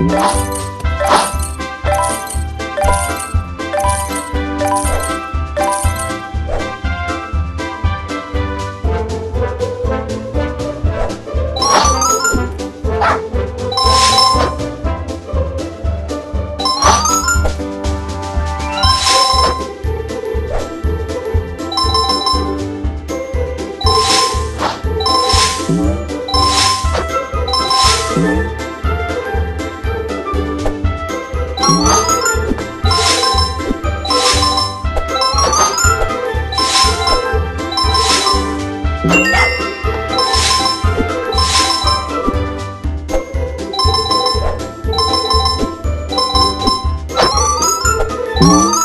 Música Whoa!